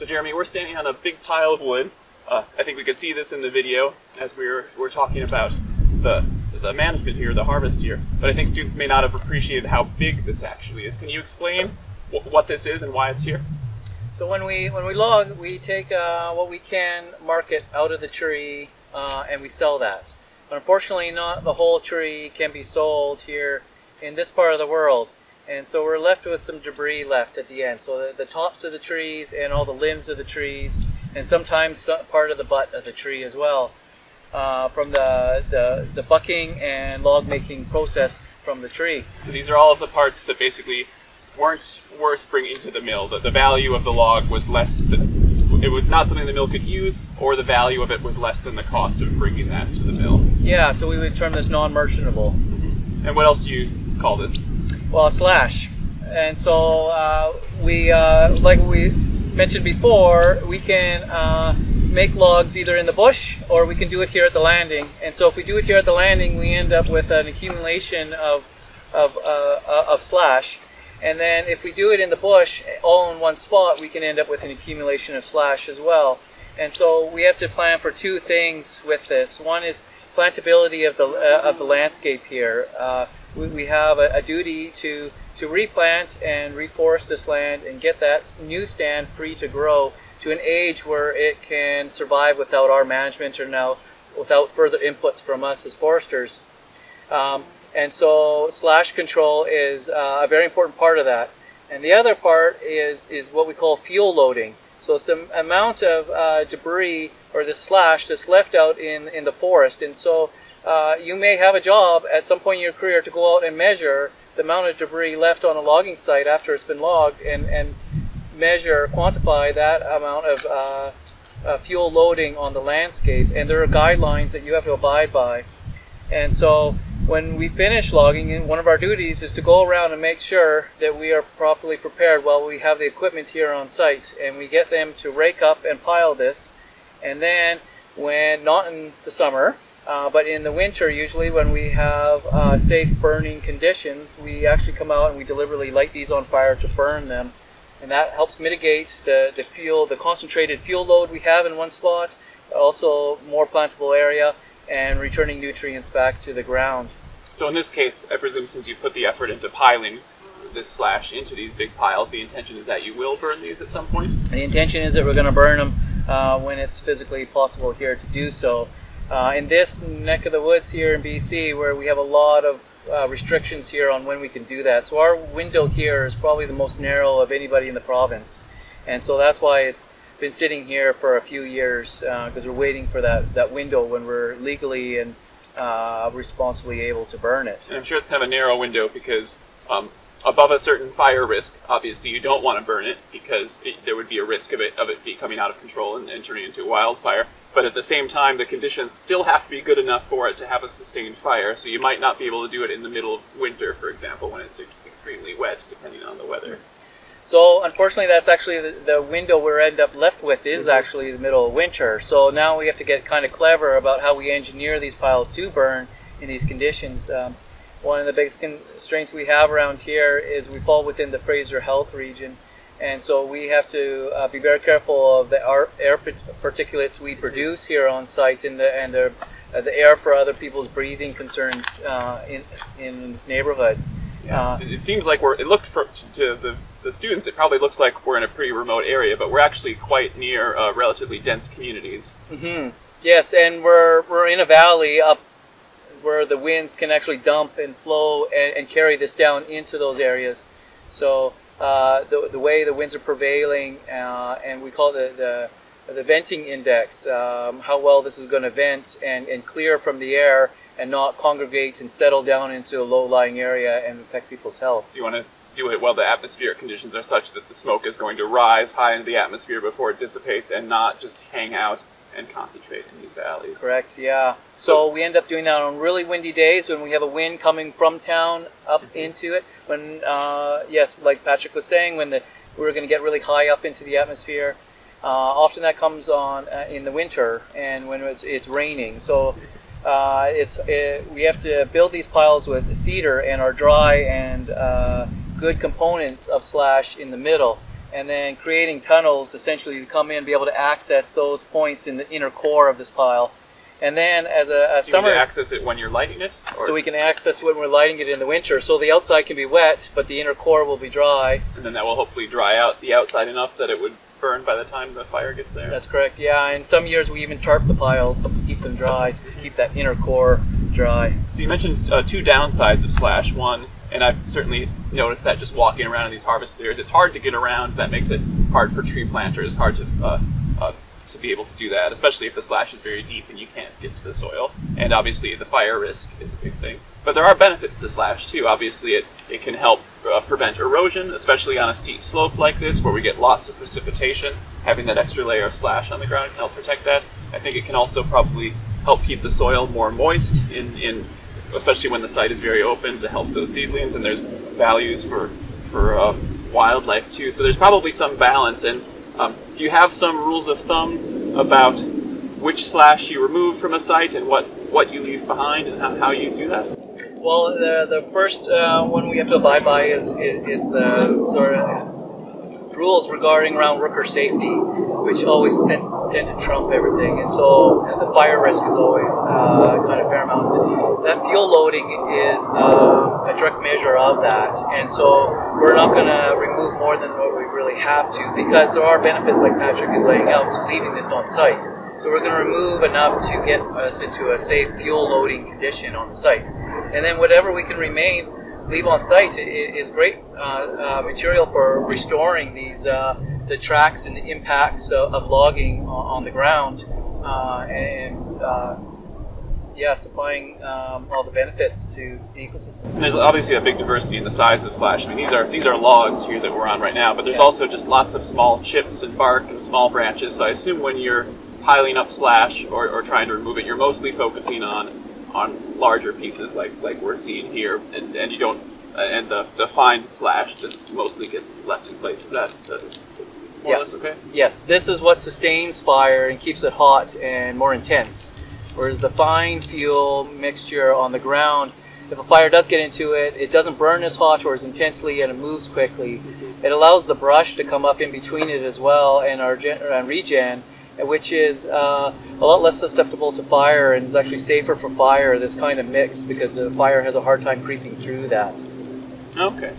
So Jeremy, we're standing on a big pile of wood. Uh, I think we could see this in the video as we were, were talking about the, the management here, the harvest here. But I think students may not have appreciated how big this actually is. Can you explain wh- what this is and why it's here? So when we when we log, we take uh, what we can market out of the tree uh, and we sell that. But unfortunately, not the whole tree can be sold here in this part of the world. And so we're left with some debris left at the end. So the, the tops of the trees and all the limbs of the trees, and sometimes so- part of the butt of the tree as well, uh, from the, the the bucking and log making process from the tree. So these are all of the parts that basically weren't worth bringing to the mill. That the value of the log was less than it was not something the mill could use, or the value of it was less than the cost of bringing that to the mill. Yeah, so we would term this non-merchantable. And what else do you call this? Well, slash. And so uh, we, uh, like we mentioned before, we can uh, make logs either in the bush or we can do it here at the landing. And so if we do it here at the landing, we end up with an accumulation of, of, uh, uh, of slash. And then if we do it in the bush, all in one spot, we can end up with an accumulation of slash as well. And so we have to plan for two things with this. One is plantability of the, uh, of the landscape here. We, we have a, a duty to, to replant and reforest this land and get that new stand free to grow to an age where it can survive without our management or now without further inputs from us as foresters. Um, and so slash control is uh, a very important part of that. And the other part is, is what we call fuel loading. So it's the amount of uh, debris or the slash that's left out in, in the forest. And so uh, you may have a job at some point in your career to go out and measure the amount of debris left on a logging site after it's been logged and, and measure, quantify that amount of uh, uh, fuel loading on the landscape. And there are guidelines that you have to abide by. And so when we finish logging, one of our duties is to go around and make sure that we are properly prepared while we have the equipment here on site. And we get them to rake up and pile this. And then, when not in the summer, uh, but in the winter, usually when we have uh, safe burning conditions, we actually come out and we deliberately light these on fire to burn them. And that helps mitigate the, the fuel, the concentrated fuel load we have in one spot, also more plantable area, and returning nutrients back to the ground. So in this case, I presume since you put the effort into piling this slash into these big piles, the intention is that you will burn these at some point? The intention is that we're going to burn them uh, when it's physically possible here to do so. Uh, in this neck of the woods here in BC, where we have a lot of uh, restrictions here on when we can do that. So our window here is probably the most narrow of anybody in the province. And so that's why it's been sitting here for a few years because we're waiting for that, that window when we're legally and uh, responsibly able to burn it. And I'm sure it's kind of a narrow window because um, above a certain fire risk, obviously you don't want to burn it because it, there would be a risk of it of it becoming out of control and, and turning into a wildfire. But at the same time, the conditions still have to be good enough for it to have a sustained fire. So you might not be able to do it in the middle of winter, for example, when it's ex- extremely wet, depending on the weather. So unfortunately, that's actually the, the window we're end up left with is actually the middle of winter. So now we have to get kind of clever about how we engineer these piles to burn in these conditions. Um, one of the biggest constraints we have around here is we fall within the Fraser Health region, and so we have to uh, be very careful of the air particulates we produce here on site and the and the, uh, the air for other people's breathing concerns uh, in in this neighborhood. Yeah, so it seems like we're. It looked for, to the the students. It probably looks like we're in a pretty remote area, but we're actually quite near uh, relatively dense communities. hmm Yes, and we're we're in a valley up where the winds can actually dump and flow and, and carry this down into those areas. So uh, the, the way the winds are prevailing, uh, and we call it the, the, the venting index, um, how well this is going to vent and, and clear from the air and not congregate and settle down into a low-lying area and affect people's health. Do you want to do it while the atmospheric conditions are such that the smoke is going to rise high into the atmosphere before it dissipates and not just hang out and concentrate in these valleys? Correct, yeah. So we end up doing that on really windy days when we have a wind coming from town up into it. When, uh, yes, like Patrick was saying, when the, we're going to get really high up into the atmosphere. Uh, often that comes on uh, in the winter and when it's, it's raining. So uh, it's it, we have to build these piles with cedar and our dry and uh, good components of slash in the middle. And then creating tunnels essentially to come in and be able to access those points in the inner core of this pile. And then as a, a Do you need summer, to access it when you're lighting it? Or, so we can access when we're lighting it in the winter. So the outside can be wet, but the inner core will be dry. and then that will hopefully dry out the outside enough that it would burn by the time the fire gets there. That's correct. Yeah, and some years we even tarp the piles to keep them dry, so to keep that inner core dry. So you mentioned uh, two downsides of Slash. One, and I've certainly noticed that just walking around in these harvest areas, it's hard to get around. That makes it hard for tree planters, hard to uh, uh, to be able to do that, especially if the slash is very deep and you can't get to the soil. And obviously, the fire risk is a big thing. But there are benefits to slash too. Obviously, it, it can help uh, prevent erosion, especially on a steep slope like this where we get lots of precipitation. Having that extra layer of slash on the ground can help protect that. I think it can also probably help keep the soil more moist in, in especially when the site is very open to help those seedlings and there's values for for uh, wildlife too. So there's probably some balance and um, do you have some rules of thumb about which slash you remove from a site and what what you leave behind and how, how you do that? Well, the, the first uh, one we have to abide by is, is, is the sort of rules regarding around worker safety, which always tend, tend to trump everything. And so the fire risk is always uh, kind of paramount. That fuel loading is uh, a direct measure of that. And so we're not going to remove more than what we really have to because there are benefits, like Patrick is laying out, to leaving this on site. So we're going to remove enough to get us into a safe fuel loading condition on the site. And then whatever we can remain, leave on site is great uh, uh, material for restoring these uh, the tracks and the impacts of, of logging on, the ground, uh, and uh, yeah, supplying um, all the benefits to the ecosystem. and there's obviously a big diversity in the size of slash i mean these are these are logs here that we're on right now but there's Yeah. also just lots of small chips and bark and small branches so i assume when you're piling up slash or, or trying to remove it you're mostly focusing on on larger pieces like like we're seeing here and, and you don't uh, and the, the fine slash just mostly gets left in place that uh, more Yeah. less okay Yes, this is what sustains fire and keeps it hot and more intense. Whereas the fine fuel mixture on the ground, if a fire does get into it, it doesn't burn as hot or as intensely and it moves quickly. It allows the brush to come up in between it as well and our gen- and regen, which is uh, a lot less susceptible to fire and is actually safer for fire, this kind of mix, because the fire has a hard time creeping through that. okay